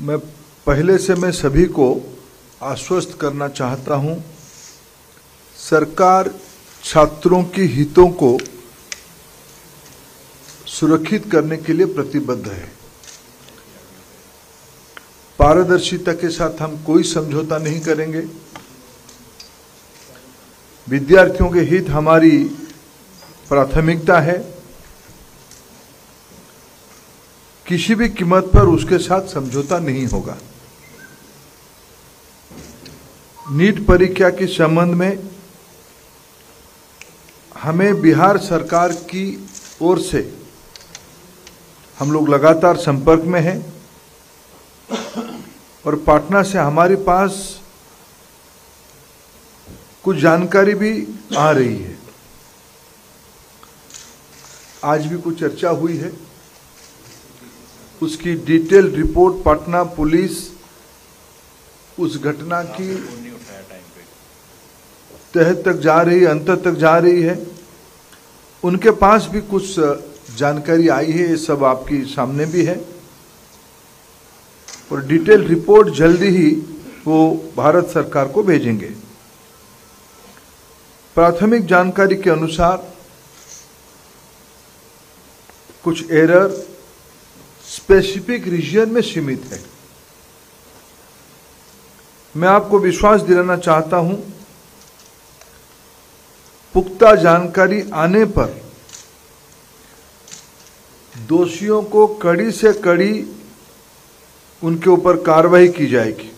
मैं पहले से मैं सभी को आश्वस्त करना चाहता हूँ, सरकार छात्रों की हितों को सुरक्षित करने के लिए प्रतिबद्ध है। पारदर्शिता के साथ हम कोई समझौता नहीं करेंगे। विद्यार्थियों के हित हमारी प्राथमिकता है। किसी भी कीमत पर उसके साथ समझौता नहीं होगा। नीट परीक्षा के संबंध में हमें बिहार सरकार की ओर से हम लोग लगातार संपर्क में हैं और पटना से हमारे पास कुछ जानकारी भी आ रही है। आज भी कुछ चर्चा हुई है। उसकी डिटेल रिपोर्ट पटना पुलिस उस घटना की तह तक जा रही है अंत तक जा रही है। उनके पास भी कुछ जानकारी आई है ये सब आपकी सामने भी है। और डिटेल रिपोर्ट जल्दी ही वो भारत सरकार को भेजेंगे। प्राथमिक जानकारी के अनुसार कुछ एरर स्पेसिफिक रीजन में सीमित है। मैं आपको विश्वास दिलाना चाहता हूँ, पुख्ता जानकारी आने पर दोषियों को कड़ी से कड़ी उनके ऊपर कार्रवाई की जाएगी।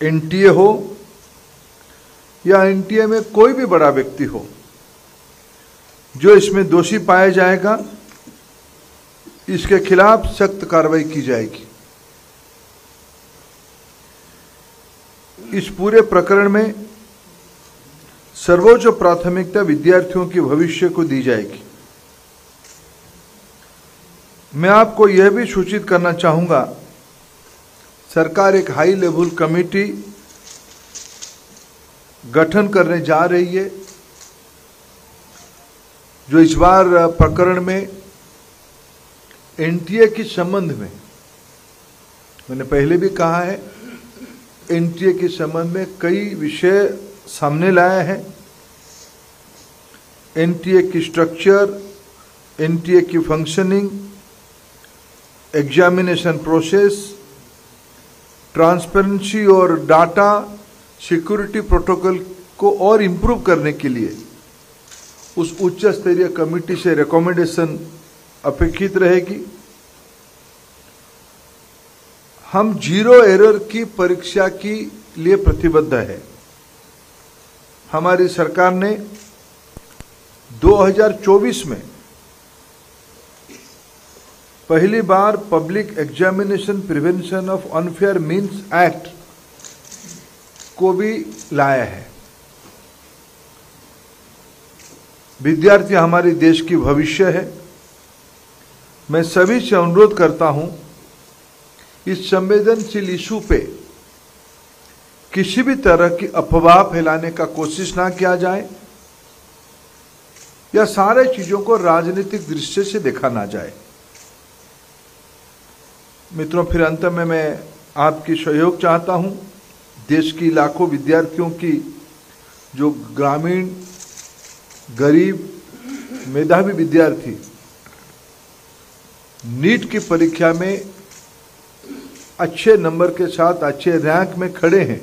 एनटीए हो या एनटीए में कोई भी बड़ा व्यक्ति हो, जो इसमें दोषी पाया जाएगा इसके खिलाफ सख्त कार्रवाई की जाएगी। इस पूरे प्रकरण में सर्वोच्च प्राथमिकता विद्यार्थियों के भविष्य को दी जाएगी। मैं आपको यह भी सूचित करना चाहूँगा, सरकार एक हाई लेवल कमेटी गठन करने जा रही है, जो इस बार प्रकरण में एनटीए के संबंध में, मैंने पहले भी कहा है, एनटीए के संबंध में कई विषय सामने लाया है। एनटीए की स्ट्रक्चर एनटीए की फंक्शनिंग एग्जामिनेशन प्रोसेस ट्रांसपेरेंसी और डाटा सिक्योरिटी प्रोटोकॉल को और इम्प्रूव करने के लिए उस उच्च स्तरीय कमेटी से रिकमेंडेशन अपेक्षित रहेगी। हम ज़ीरो एरर की परीक्षा की लिए प्रतिबद्ध है। हमारी सरकार ने 2024 में पहली बार public examination prevention of unfair means act को भी लाया है। विद्यार्थी हमारे देश की भविष्य है। मैं सभी से अनुरोध करता हूँ, इस संवेदनशील इशू पे किसी भी तरह की अफवाह फैलाने का कोशिश ना किया जाए या सारे चीज़ों को राजनीतिक दृष्टि से देखा ना जाए। मित्रों, फिर अंत में मैं आपकी सहयोग चाहता हूँ। देश की लाखों विद्यार्थियों की जो ग्रामीण, गरीब, मेधावी विद्यार्थी नीट की परीक्षा में अच्छे नंबर के साथ, अच्छे रैंक में खड़े हैं।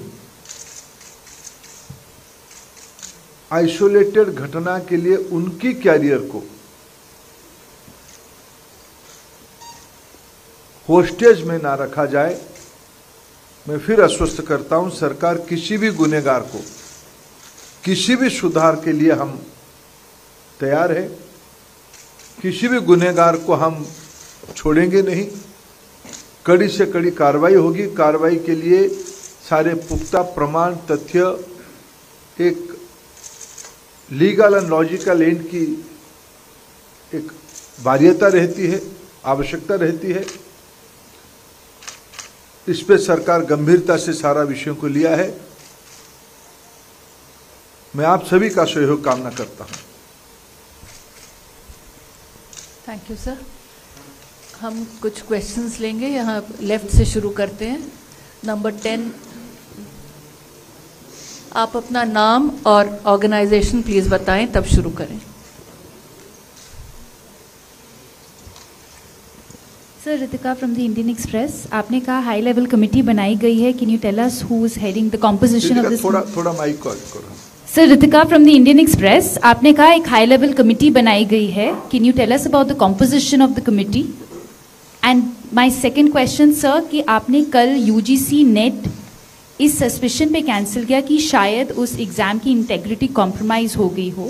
आइसोलेटेड घटना के लिए उनकी कैरियर को होस्टेज में ना रखा जाए। मैं फिर आश्वस्त करता हूँ, सरकार किसी भी गुनेगार को, किसी भी सुधार के लिए हम तैयार है। किसी भी गुनेगार को हम छोड़ेंगे नहीं। कड़ी से कड़ी कार्रवाई होगी। कार्रवाई के लिए सारे पुख्ता प्रमाण तथ्य, एक लीगल एंड लॉजिकल एंड की एक बाध्यता रहती है, आवश्यकता रहती है। इस पे सरकार गंभीरता से सारा विषयों को लिया है। मैं आप सभी का सहयोग कामना करता हूँ। थैंक यू सर हम कुछ क्वेश्चंस लेंगे यहाँ लेफ़्ट से शुरू करते हैं। नंबर टेन आप अपना नाम और ऑर्गेनाइजेशन प्लीज़ बताएँ तब शुरू करें। Sir Ritika from the Indian Express आपने कहा हाई लेवल कमेटी बनाई गई है can you tell us who is heading the composition of this थोड़ा थोड़ा माइक कॉल करो। Sir Ritika from the Indian Express आपने कहा एक हाई लेवल कमेटी बनाई गई है can you tell us about the composition of the committee and my second question sir कि आपने कल यू जी सी नेट इस सस्पेशन पर कैंसिल किया कि शायद उस एग्ज़ाम की इंटेग्रिटी कॉम्प्रोमाइज हो गई हो।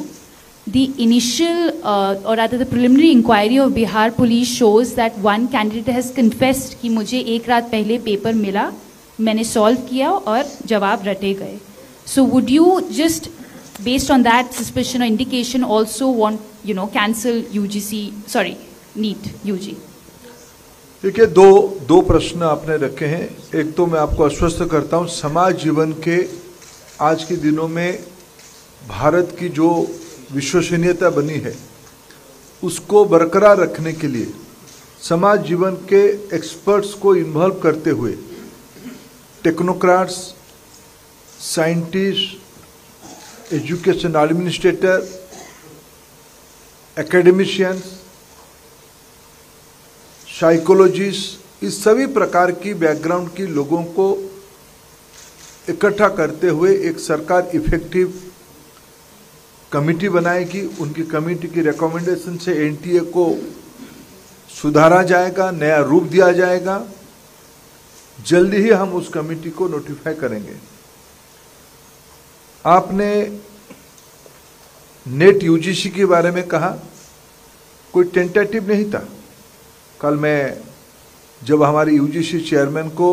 द इनिशियल और the preliminary inquiry of Bihar police shows that one candidate has confessed कि मुझे एक रात पहले पेपर मिला, मैंने सॉल्व किया और जवाब रटे गए। So would you just based on that suspicion और indication also want you know cancel U G C sorry NEET U G देखिए, दो दो प्रश्न आपने रखे हैं। एक तो मैं आपको आश्वस्त करता हूँ, समाज जीवन के आज के दिनों में भारत की जो विश्वसनीयता बनी है, उसको बरकरार रखने के लिए, समाज जीवन के एक्सपर्ट्स को इन्वॉल्व करते हुए technocrats scientist education administrator academicians psychologist इस सभी प्रकार की बैकग्राउंड की लोगों को इकट्ठा करते हुए एक सरकार इफ़ेक्टिव कमिटी बनाएगी। उनकी कमिटी की रिकमेंडेशन से एनटीए को सुधारा जाएगा, नया रूप दिया जाएगा। जल्दी ही हम उस कमिटी को नोटिफाई करेंगे। आपने नेट यूजीसी के बारे में कहा, कोई टेंटेटिव नहीं था। कल मैं जब हमारे यूजीसी चेयरमैन को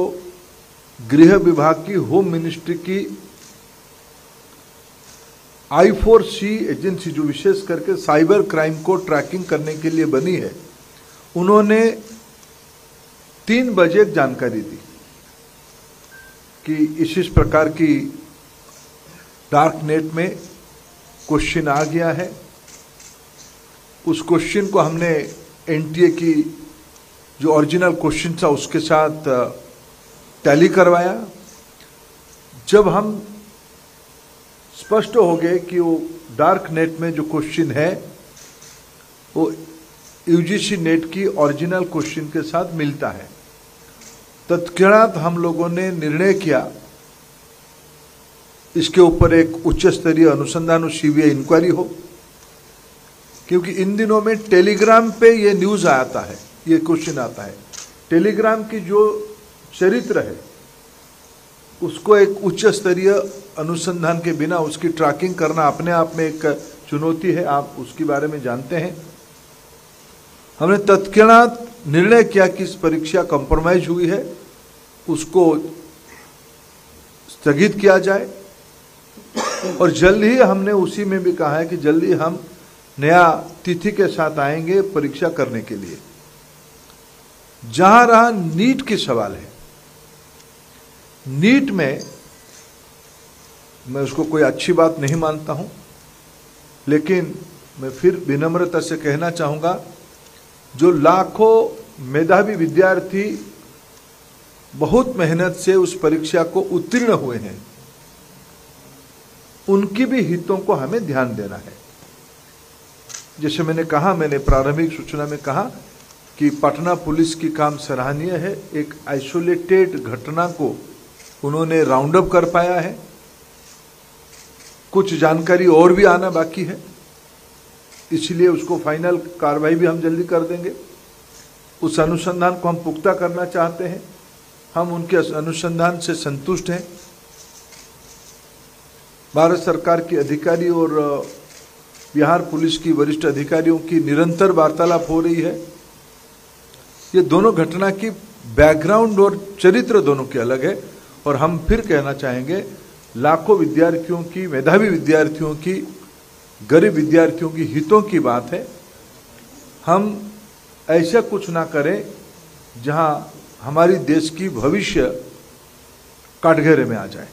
गृह विभाग की होम मिनिस्ट्री की आई फोर सी एजेंसी जो विशेष करके साइबर क्राइम को ट्रैकिंग करने के लिए बनी है, उन्होंने तीन बजे जानकारी दी कि इस इस प्रकार की डार्क नेट में क्वेश्चन आ गया है। उस क्वेश्चन को हमने एनटीए की जो ओरिजिनल क्वेश्चन था उसके साथ टैली करवाया। जब हम स्पष्ट हो गए कि वो डार्क नेट में जो क्वेश्चन है, वो यूजीसी नेट की ओरिजिनल क्वेश्चन के साथ मिलता है। तत्क्षणात हम लोगों ने निर्णय किया, इसके ऊपर एक उच्च स्तरीय अनुसंधान और सीबीआई इंक्वायरी हो। क्योंकि इन दिनों में टेलीग्राम पे ये न्यूज़ आता है। ये क्वेश्चन आता है। टेलीग्राम की जो चरित्र है, उसको एक उच्च स्तरीय अनुसंधान के बिना उसकी ट्रैकिंग करना अपने आप में एक चुनौती है। आप उसके बारे में जानते हैं। हमने तत्क्षणात निर्णय किया कि इस परीक्षा कंप्रोमाइज हुई है। उसको स्थगित किया जाए। और जल्द ही हमने उसी में भी कहा है कि जल्दी हम नया तिथि के साथ आएँगे परीक्षा करने के लिए। जहाँ रहा नीट की सवाल है। नीट में मैं उसको कोई अच्छी बात नहीं मानता हूँ, लेकिन मैं फिर विनम्रता से कहना चाहूँगा, जो लाखों मेधावी विद्यार्थी बहुत मेहनत से उस परीक्षा को उत्तीर्ण हुए हैं, उनकी भी हितों को हमें ध्यान देना है। जैसे मैंने कहा, मैंने प्रारंभिक सूचना में कहा कि पटना पुलिस की काम सराहनीय है। एक आइसोलेटेड घटना को उन्होंने राउंड अप कर पाया है। कुछ जानकारी और भी आना बाकी है। इसलिए उसको फाइनल कार्रवाई भी हम जल्दी कर देंगे। उस अनुसंधान को हम पुख्ता करना चाहते हैं। हम उनके अनुसंधान से संतुष्ट हैं। भारत सरकार के अधिकारी और बिहार पुलिस की वरिष्ठ अधिकारियों की निरंतर वार्तालाप हो रही है। ये दोनों घटना की बैकग्राउंड और चरित्र दोनों के अलग है और हम फिर कहना चाहेंगे, लाखों विद्यार्थियों की, मेधावी विद्यार्थियों की, गरीब विद्यार्थियों की हितों की बात है। हम ऐसा कुछ ना करें जहाँ हमारी देश की भविष्य काटघरे में आ जाए।